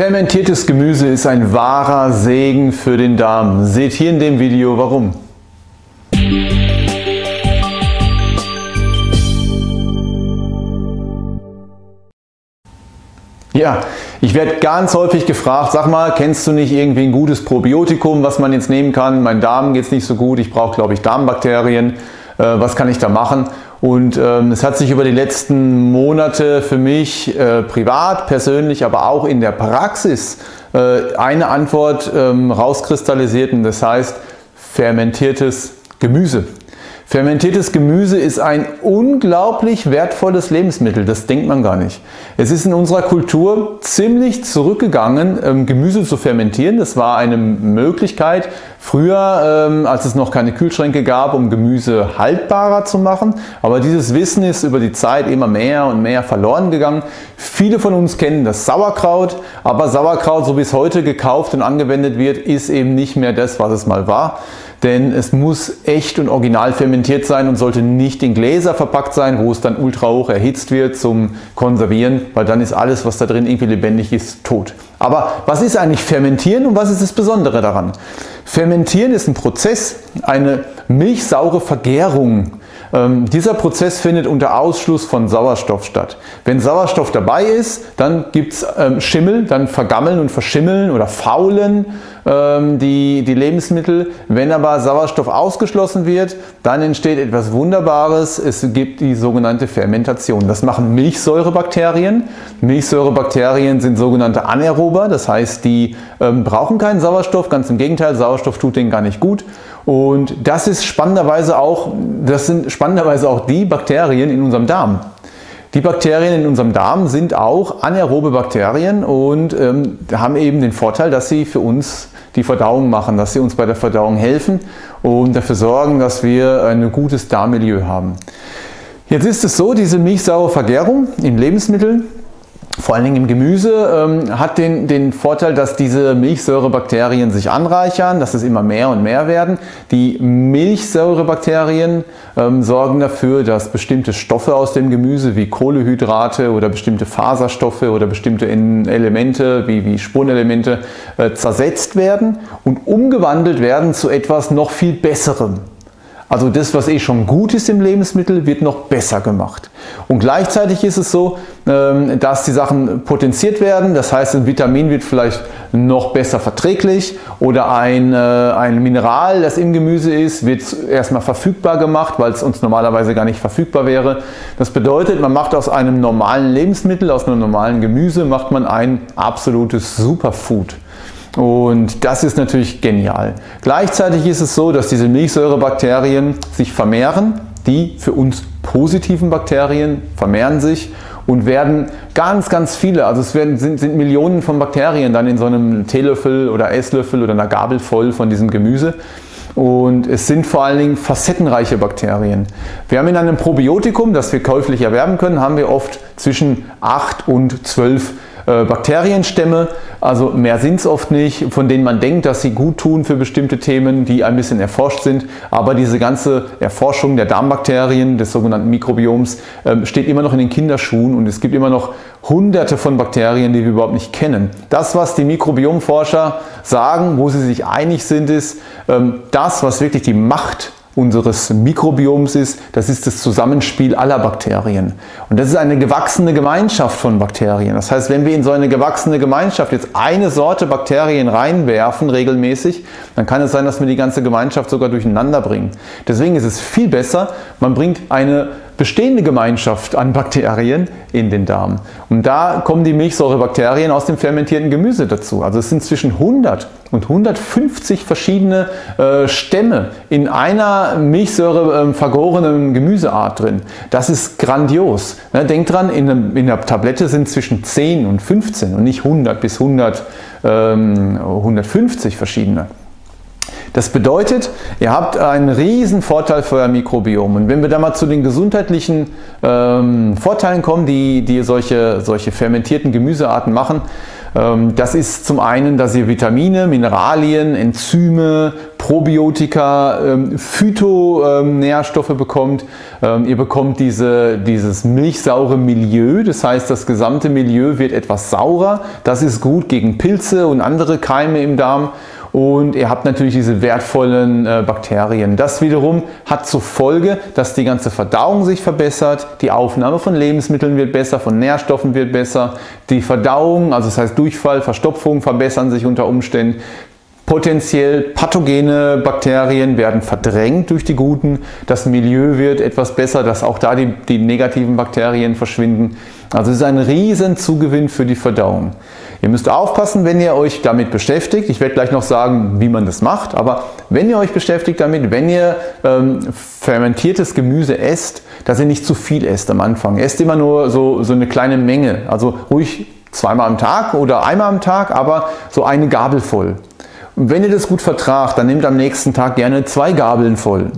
Fermentiertes Gemüse ist ein wahrer Segen für den Darm. Seht hier in dem Video warum. Ja, ich werde ganz häufig gefragt, sag mal, kennst du nicht irgendwie ein gutes Probiotikum, was man jetzt nehmen kann? Mein Darm geht es nicht so gut, ich brauche glaube ich Darmbakterien. Äh, was kann ich da machen? Und ähm, es hat sich über die letzten Monate für mich äh, privat, persönlich, aber auch in der Praxis äh, eine Antwort ähm, rauskristallisiert und das heißt fermentiertes Gemüse. Fermentiertes Gemüse ist ein unglaublich wertvolles Lebensmittel, das denkt man gar nicht. Es ist in unserer Kultur ziemlich zurückgegangen, ähm, Gemüse zu fermentieren. Das war eine Möglichkeit früher, ähm, als es noch keine Kühlschränke gab, um Gemüse haltbarer zu machen. Aber dieses Wissen ist über die Zeit immer mehr und mehr verloren gegangen. Viele von uns kennen das Sauerkraut, aber Sauerkraut, so wie es heute gekauft und angewendet wird, ist eben nicht mehr das, was es mal war denn es muss echt und original fermentiert sein und sollte nicht in Gläser verpackt sein, wo es dann ultra hoch erhitzt wird zum Konservieren, weil dann ist alles, was da drin irgendwie lebendig ist, tot. Aber was ist eigentlich Fermentieren und was ist das Besondere daran? Fermentieren ist ein Prozess, eine milchsaure Vergärung ähm, dieser Prozess findet unter Ausschluss von Sauerstoff statt. Wenn Sauerstoff dabei ist, dann gibt es ähm, Schimmel, dann vergammeln und verschimmeln oder faulen die, die Lebensmittel. Wenn aber Sauerstoff ausgeschlossen wird, dann entsteht etwas Wunderbares. Es gibt die sogenannte Fermentation. Das machen Milchsäurebakterien. Milchsäurebakterien sind sogenannte Anaerober, das heißt, die ähm, brauchen keinen Sauerstoff. Ganz im Gegenteil, Sauerstoff tut denen gar nicht gut. Und das ist spannenderweise auch, das sind spannenderweise auch die Bakterien in unserem Darm. Die Bakterien in unserem Darm sind auch anaerobe Bakterien und ähm, haben eben den Vorteil, dass sie für uns die Verdauung machen, dass sie uns bei der Verdauung helfen und dafür sorgen, dass wir ein gutes Darmmilieu haben. Jetzt ist es so, diese milchsaure Vergärung in Lebensmitteln vor allen Dingen im Gemüse, ähm, hat den, den Vorteil, dass diese Milchsäurebakterien sich anreichern, dass es immer mehr und mehr werden. Die Milchsäurebakterien ähm, sorgen dafür, dass bestimmte Stoffe aus dem Gemüse wie Kohlehydrate oder bestimmte Faserstoffe oder bestimmte Elemente wie, wie Spurenelemente äh, zersetzt werden und umgewandelt werden zu etwas noch viel Besserem. Also das, was eh schon gut ist im Lebensmittel, wird noch besser gemacht. Und gleichzeitig ist es so, ähm, dass die Sachen potenziert werden. Das heißt, ein Vitamin wird vielleicht noch besser verträglich oder ein, äh, ein Mineral, das im Gemüse ist, wird erstmal verfügbar gemacht, weil es uns normalerweise gar nicht verfügbar wäre. Das bedeutet, man macht aus einem normalen Lebensmittel, aus einem normalen Gemüse, macht man ein absolutes Superfood. Und das ist natürlich genial. Gleichzeitig ist es so, dass diese Milchsäurebakterien sich vermehren. Die für uns positiven Bakterien vermehren sich und werden ganz, ganz viele, also es werden, sind, sind Millionen von Bakterien dann in so einem Teelöffel oder Esslöffel oder einer Gabel voll von diesem Gemüse. Und es sind vor allen Dingen facettenreiche Bakterien. Wir haben in einem Probiotikum, das wir käuflich erwerben können, haben wir oft zwischen 8 und 12 äh, Bakterienstämme, also mehr sind es oft nicht, von denen man denkt, dass sie gut tun für bestimmte Themen, die ein bisschen erforscht sind. Aber diese ganze Erforschung der Darmbakterien, des sogenannten Mikrobioms, ähm, steht immer noch in den Kinderschuhen und es gibt immer noch hunderte von Bakterien, die wir überhaupt nicht kennen. Das, was die Mikrobiomforscher sagen, wo sie sich einig sind, ist, ähm, das, was wirklich die Macht unseres Mikrobioms ist, das ist das Zusammenspiel aller Bakterien. Und das ist eine gewachsene Gemeinschaft von Bakterien. Das heißt, wenn wir in so eine gewachsene Gemeinschaft jetzt eine Sorte Bakterien reinwerfen regelmäßig, dann kann es sein, dass wir die ganze Gemeinschaft sogar durcheinander bringen. Deswegen ist es viel besser, man bringt eine bestehende Gemeinschaft an Bakterien in den Darm. Und da kommen die Milchsäurebakterien aus dem fermentierten Gemüse dazu. Also es sind zwischen 100 und 150 verschiedene äh, Stämme in einer Milchsäure äh, vergorenen Gemüseart drin. Das ist grandios. Ne, denkt dran, in, einem, in der Tablette sind zwischen 10 und 15 und nicht 100 bis 100, ähm, 150 verschiedene. Das bedeutet, ihr habt einen riesen Vorteil für euer Mikrobiom. Und wenn wir da mal zu den gesundheitlichen ähm, Vorteilen kommen, die, die solche, solche fermentierten Gemüsearten machen, ähm, das ist zum einen, dass ihr Vitamine, Mineralien, Enzyme, Probiotika, ähm, Phytonährstoffe bekommt. Ähm, ihr bekommt diese, dieses milchsaure Milieu, das heißt das gesamte Milieu wird etwas saurer. Das ist gut gegen Pilze und andere Keime im Darm und ihr habt natürlich diese wertvollen äh, Bakterien. Das wiederum hat zur Folge, dass die ganze Verdauung sich verbessert, die Aufnahme von Lebensmitteln wird besser, von Nährstoffen wird besser, die Verdauung, also das heißt Durchfall, Verstopfung verbessern sich unter Umständen. Potenziell pathogene Bakterien werden verdrängt durch die guten. Das Milieu wird etwas besser, dass auch da die, die negativen Bakterien verschwinden. Also es ist ein riesen Zugewinn für die Verdauung. Ihr müsst aufpassen, wenn ihr euch damit beschäftigt. Ich werde gleich noch sagen, wie man das macht. Aber wenn ihr euch beschäftigt damit, wenn ihr ähm, fermentiertes Gemüse esst, dass ihr nicht zu viel esst am Anfang. Esst immer nur so, so eine kleine Menge. Also ruhig zweimal am Tag oder einmal am Tag, aber so eine Gabel voll. Und wenn ihr das gut vertragt, dann nehmt am nächsten Tag gerne zwei Gabeln voll.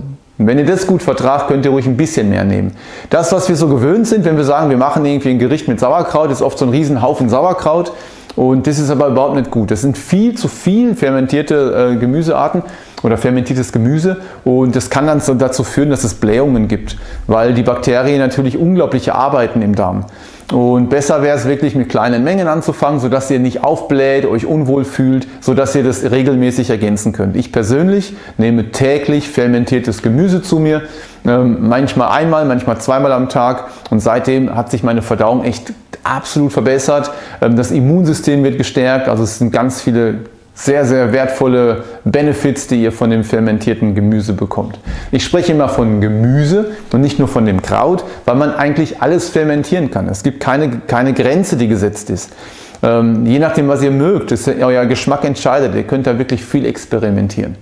Und wenn ihr das gut vertragt, könnt ihr ruhig ein bisschen mehr nehmen. Das, was wir so gewöhnt sind, wenn wir sagen, wir machen irgendwie ein Gericht mit Sauerkraut, ist oft so ein Riesenhaufen Sauerkraut. Und das ist aber überhaupt nicht gut. Das sind viel zu viel fermentierte äh, Gemüsearten oder fermentiertes Gemüse und das kann dann so dazu führen, dass es Blähungen gibt, weil die Bakterien natürlich unglaublich arbeiten im Darm. Und besser wäre es wirklich mit kleinen Mengen anzufangen, sodass ihr nicht aufbläht, euch unwohl fühlt, sodass ihr das regelmäßig ergänzen könnt. Ich persönlich nehme täglich fermentiertes Gemüse zu mir, ähm, manchmal einmal, manchmal zweimal am Tag und seitdem hat sich meine Verdauung echt absolut verbessert. Ähm, das Immunsystem wird gestärkt, also es sind ganz viele sehr, sehr wertvolle Benefits, die ihr von dem fermentierten Gemüse bekommt. Ich spreche immer von Gemüse und nicht nur von dem Kraut, weil man eigentlich alles fermentieren kann. Es gibt keine, keine Grenze, die gesetzt ist. Ähm, je nachdem, was ihr mögt, ist euer Geschmack entscheidet. Ihr könnt da wirklich viel experimentieren.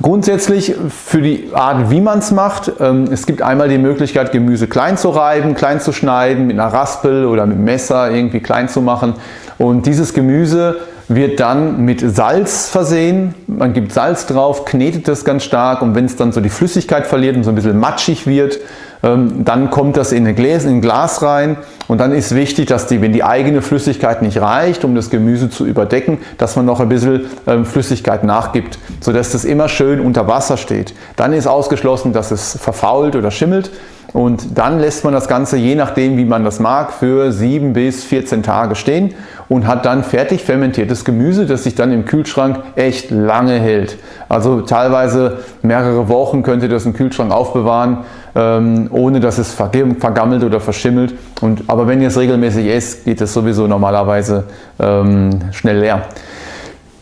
Grundsätzlich für die Art, wie man es macht, ähm, es gibt einmal die Möglichkeit, Gemüse klein zu reiben, klein zu schneiden, mit einer Raspel oder mit einem Messer irgendwie klein zu machen. Und dieses Gemüse wird dann mit Salz versehen. Man gibt Salz drauf, knetet das ganz stark und wenn es dann so die Flüssigkeit verliert und so ein bisschen matschig wird, ähm, dann kommt das in, Gläs, in ein Glas rein und dann ist wichtig, dass die, wenn die eigene Flüssigkeit nicht reicht, um das Gemüse zu überdecken, dass man noch ein bisschen ähm, Flüssigkeit nachgibt, sodass das immer schön unter Wasser steht. Dann ist ausgeschlossen, dass es verfault oder schimmelt und dann lässt man das Ganze, je nachdem wie man das mag, für 7 bis 14 Tage stehen und hat dann fertig fermentiertes Gemüse, das sich dann im Kühlschrank echt lange hält. Also teilweise mehrere Wochen könnt ihr das im Kühlschrank aufbewahren, ähm, ohne dass es vergammelt oder verschimmelt. Und, aber wenn ihr es regelmäßig esst, geht es sowieso normalerweise ähm, schnell leer.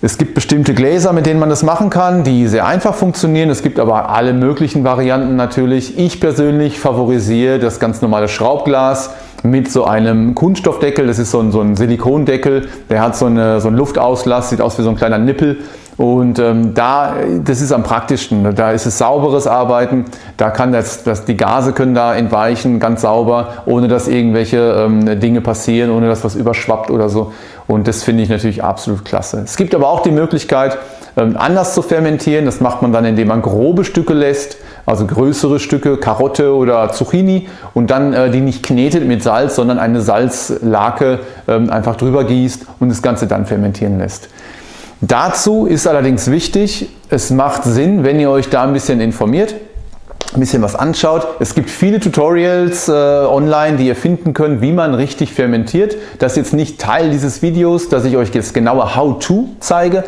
Es gibt bestimmte Gläser, mit denen man das machen kann, die sehr einfach funktionieren. Es gibt aber alle möglichen Varianten natürlich. Ich persönlich favorisiere das ganz normale Schraubglas mit so einem Kunststoffdeckel. Das ist so ein, so ein Silikondeckel, der hat so, eine, so einen Luftauslass, sieht aus wie so ein kleiner Nippel. Und ähm, da, das ist am praktischsten. Da ist es sauberes Arbeiten. Da kann das, das, die Gase können da entweichen, ganz sauber, ohne dass irgendwelche ähm, Dinge passieren, ohne dass was überschwappt oder so. Und das finde ich natürlich absolut klasse. Es gibt aber auch die Möglichkeit, ähm, anders zu fermentieren. Das macht man dann, indem man grobe Stücke lässt, also größere Stücke, Karotte oder Zucchini und dann äh, die nicht knetet mit Salz, sondern eine Salzlake ähm, einfach drüber gießt und das Ganze dann fermentieren lässt. Dazu ist allerdings wichtig, es macht Sinn, wenn ihr euch da ein bisschen informiert, ein bisschen was anschaut. Es gibt viele Tutorials äh, online, die ihr finden könnt, wie man richtig fermentiert. Das ist jetzt nicht Teil dieses Videos, dass ich euch jetzt genaue How-To zeige.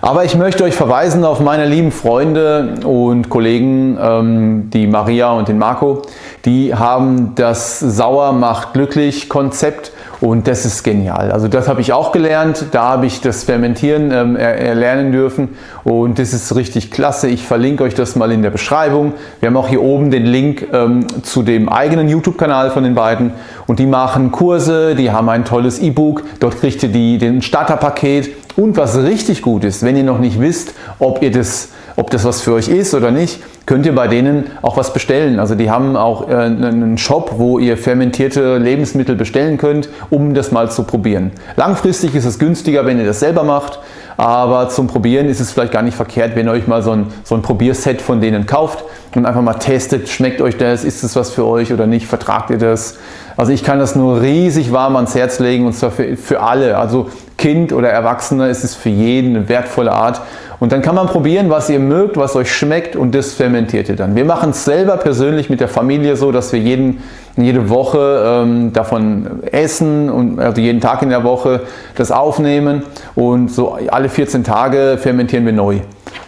Aber ich möchte euch verweisen auf meine lieben Freunde und Kollegen, ähm, die Maria und den Marco. Die haben das Sauer macht glücklich Konzept und das ist genial. Also das habe ich auch gelernt. Da habe ich das Fermentieren ähm, erlernen dürfen. Und das ist richtig klasse. Ich verlinke euch das mal in der Beschreibung. Wir haben auch hier oben den Link ähm, zu dem eigenen YouTube-Kanal von den beiden. Und die machen Kurse, die haben ein tolles E-Book. Dort kriegt ihr die, den Starterpaket. Und was richtig gut ist, wenn ihr noch nicht wisst, ob ihr das ob das was für euch ist oder nicht, könnt ihr bei denen auch was bestellen. Also die haben auch äh, einen Shop, wo ihr fermentierte Lebensmittel bestellen könnt, um das mal zu probieren. Langfristig ist es günstiger, wenn ihr das selber macht, aber zum Probieren ist es vielleicht gar nicht verkehrt, wenn ihr euch mal so ein, so ein Probierset von denen kauft und einfach mal testet, schmeckt euch das, ist es was für euch oder nicht, vertragt ihr das. Also ich kann das nur riesig warm ans Herz legen und zwar für, für alle. Also Kind oder Erwachsene, es ist für jeden eine wertvolle Art. Und dann kann man probieren, was ihr mögt, was euch schmeckt und das fermentiert ihr dann. Wir machen es selber persönlich mit der Familie so, dass wir jeden, jede Woche ähm, davon essen und also jeden Tag in der Woche das aufnehmen und so alle 14 Tage fermentieren wir neu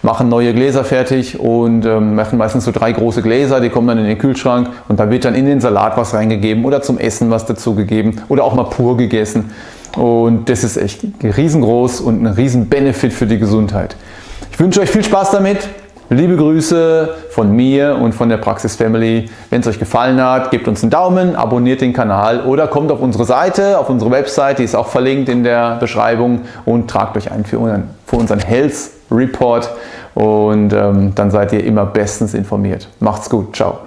machen neue Gläser fertig und ähm, machen meistens so drei große Gläser, die kommen dann in den Kühlschrank und da wird dann in den Salat was reingegeben oder zum Essen was dazugegeben oder auch mal pur gegessen. Und das ist echt riesengroß und ein riesen Benefit für die Gesundheit. Ich wünsche euch viel Spaß damit. Liebe Grüße von mir und von der Praxis Family. Wenn es euch gefallen hat, gebt uns einen Daumen, abonniert den Kanal oder kommt auf unsere Seite, auf unsere Website, die ist auch verlinkt in der Beschreibung und tragt euch ein für unseren, für unseren Health Report und ähm, dann seid ihr immer bestens informiert. Macht's gut, ciao.